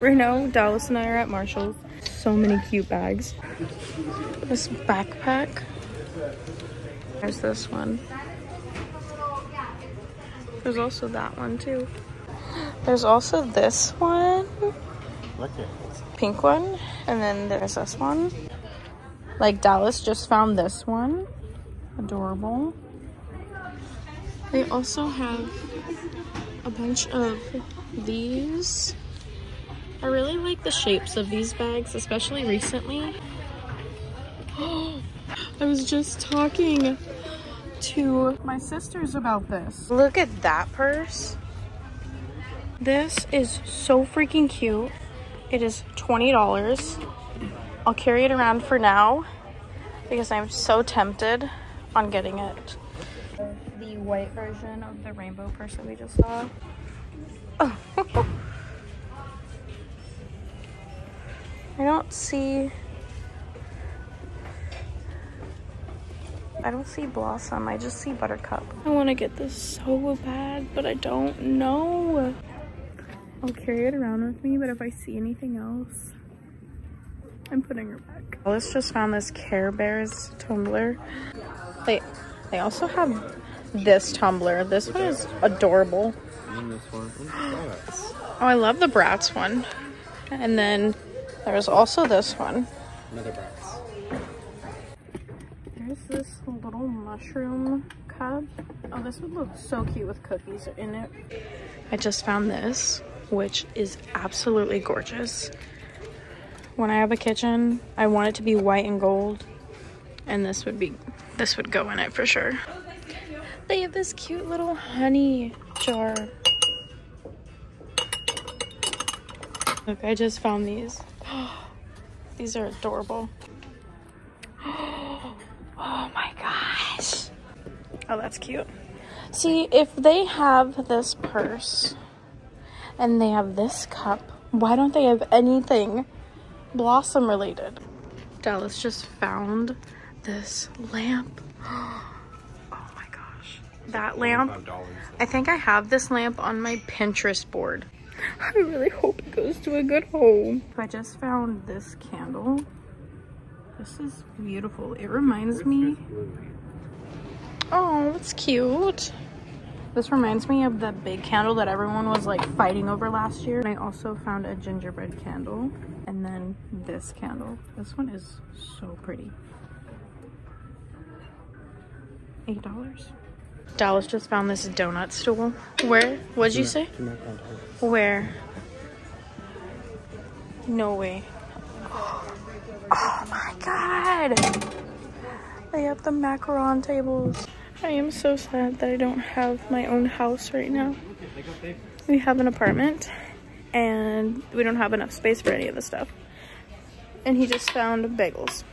Right now, Dallas and I are at Marshall's. So many cute bags. This backpack. There's this one. There's also that one too. There's also this one, Look at pink one, and then there's this one. Like Dallas just found this one. Adorable. They also have a bunch of these. I really like the shapes of these bags, especially recently. Oh, I was just talking to my sisters about this. Look at that purse. This is so freaking cute. It is $20. I'll carry it around for now because I'm so tempted on getting it. The white version of the rainbow purse that we just saw. Oh. I don't see. I don't see Blossom. I just see Buttercup. I want to get this so bad, but I don't know. I'll carry it around with me, but if I see anything else, I'm putting her back. Alice just found this Care Bears tumbler. They, they also have this tumbler. This one is adorable. And this one. Oh, Oh, I love the Bratz one. And then there's also this one. another Bratz. This little mushroom cup. Oh, this would look so cute with cookies in it. I just found this, which is absolutely gorgeous. When I have a kitchen, I want it to be white and gold. And this would be, this would go in it for sure. They have this cute little honey jar. Look, I just found these. These are adorable. Oh, that's cute. See, if they have this purse and they have this cup, why don't they have anything blossom related? Dallas just found this lamp. Oh my gosh. That lamp, I think I have this lamp on my Pinterest board. I really hope it goes to a good home. I just found this candle. This is beautiful. It reminds me. Oh, that's cute. This reminds me of the big candle that everyone was like fighting over last year. And I also found a gingerbread candle. And then this candle. This one is so pretty. Eight dollars. Dallas just found this donut stool. Where? What'd you say? Two more pound dollars. Where? No way. Oh my god! They have the macaron tables. I am so sad that I don't have my own house right now. We have an apartment and we don't have enough space for any of the stuff. And he just found bagels.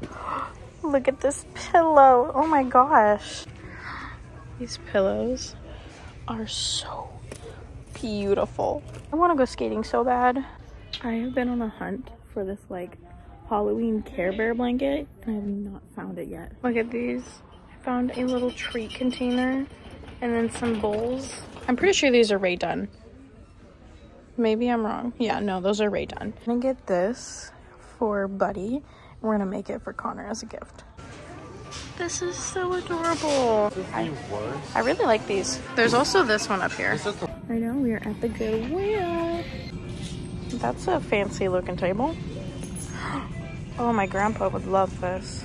Look at this pillow. Oh my gosh. These pillows are so beautiful. I want to go skating so bad. I have been on a hunt for this like Halloween Care Bear blanket and I have not found it yet. Look at these. I found a little treat container and then some bowls. I'm pretty sure these are Rae Dunn. Maybe I'm wrong. Yeah, no, those are Rae Dunn. I'm gonna get this for Buddy. We're gonna make it for Connor as a gift. This is so adorable. I, I really like these. There's also this one up here. Right now we are at the Goodwill. That's a fancy looking table. Oh, my grandpa would love this.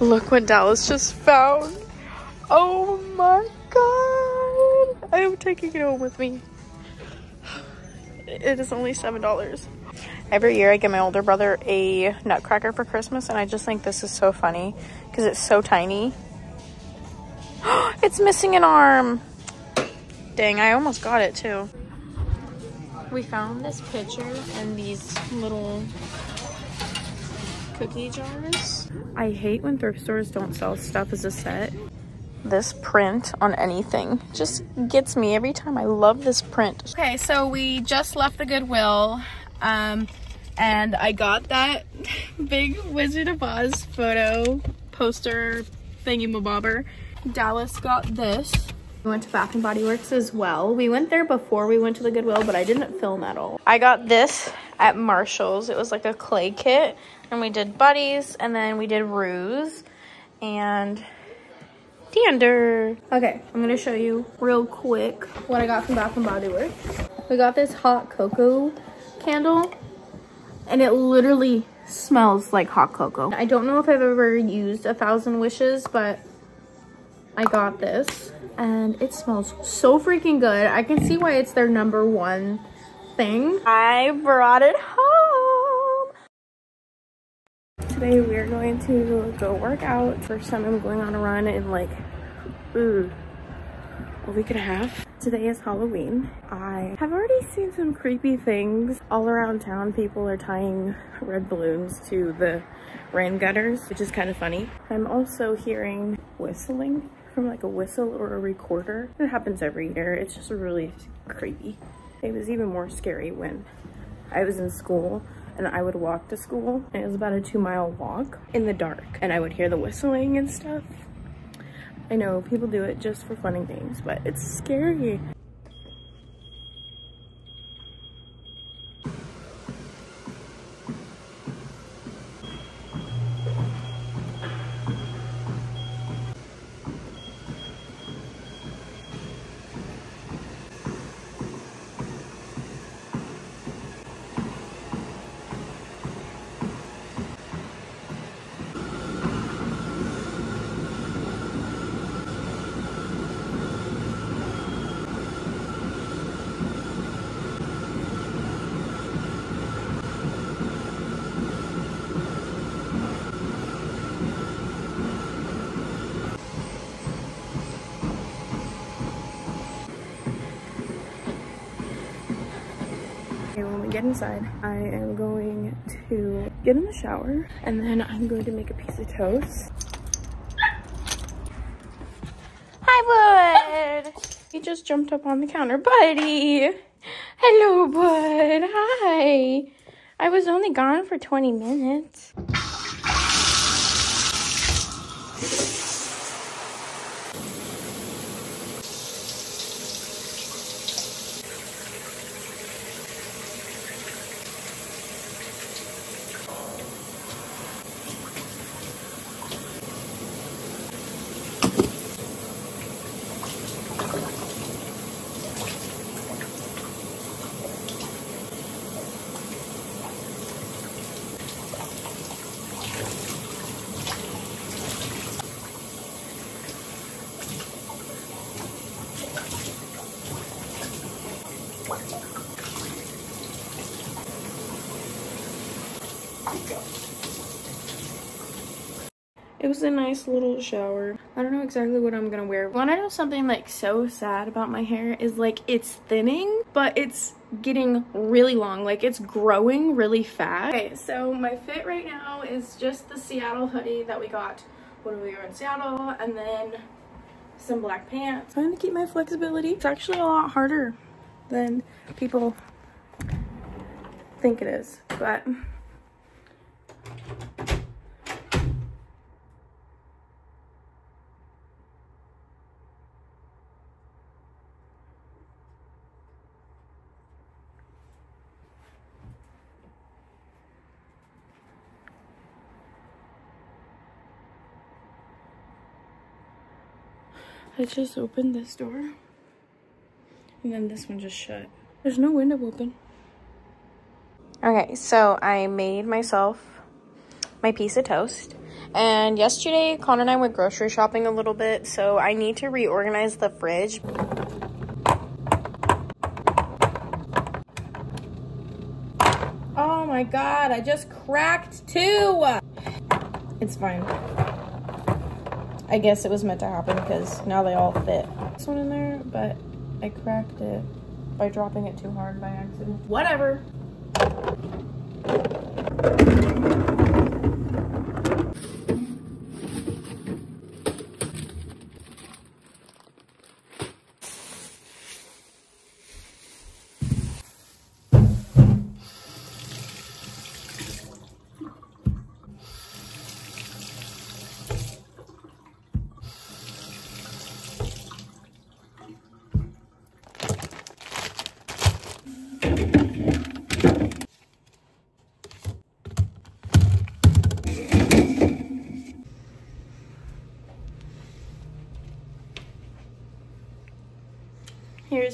Look what Dallas just found. Oh my god. I am taking it home with me. It is only $7. Every year I get my older brother a nutcracker for Christmas and I just think this is so funny because it's so tiny. it's missing an arm. Dang, I almost got it too. We found this pitcher and these little cookie jars. I hate when thrift stores don't sell stuff as a set. This print on anything just gets me every time. I love this print. Okay, so we just left the Goodwill um, and I got that big Wizard of Oz photo poster thingy mabobber. Dallas got this. We went to Bath and Body Works as well. We went there before we went to the Goodwill, but I didn't film at all. I got this at Marshall's. It was like a clay kit, and we did buddies, and then we did ruse, and dander. Okay, I'm gonna show you real quick what I got from Bath and Body Works. We got this hot cocoa candle, and it literally smells like hot cocoa. I don't know if I've ever used a Thousand Wishes, but I got this and it smells so freaking good. I can see why it's their number one thing. I brought it home. Today we are going to go work out. First time I'm going on a run in like, ooh, a week and a half. Today is Halloween. I have already seen some creepy things all around town. People are tying red balloons to the rain gutters, which is kind of funny. I'm also hearing whistling from like a whistle or a recorder. It happens every year. It's just really creepy. It was even more scary when I was in school and I would walk to school it was about a two mile walk in the dark and I would hear the whistling and stuff. I know people do it just for fun and games, but it's scary. Okay, when we get inside, I am going to get in the shower and then I'm going to make a piece of toast. Hi, bud. He just jumped up on the counter. Buddy. Hello, bud. Hi. I was only gone for 20 minutes. It was a nice little shower. I don't know exactly what I'm gonna wear. Want to know something like so sad about my hair is like it's thinning, but it's getting really long. Like it's growing really fast. Okay, so my fit right now is just the Seattle hoodie that we got when we were in Seattle and then some black pants. I'm Trying to keep my flexibility. It's actually a lot harder than people think it is, but I just opened this door and then this one just shut. There's no window open. Okay, so I made myself my piece of toast. And yesterday, Connor and I went grocery shopping a little bit, so I need to reorganize the fridge. Oh my god, I just cracked two! It's fine. I guess it was meant to happen because now they all fit. This one in there, but I cracked it by dropping it too hard by accident. Whatever.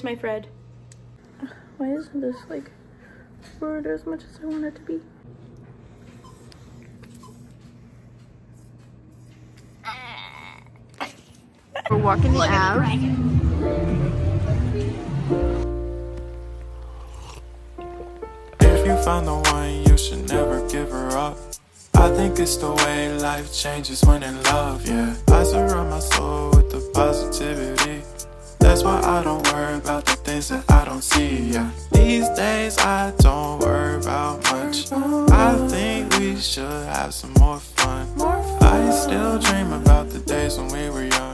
Here's my Fred. Why isn't this like word as much as I want it to be? We're walking the Ave. If you find the one, you should never give her up. I think it's the way life changes when in love, yeah. I surround my soul with the positivity. That's why I don't worry about the things that I don't see, yeah. These days I don't worry about much. I think we should have some more fun. I still dream about the days when we were young.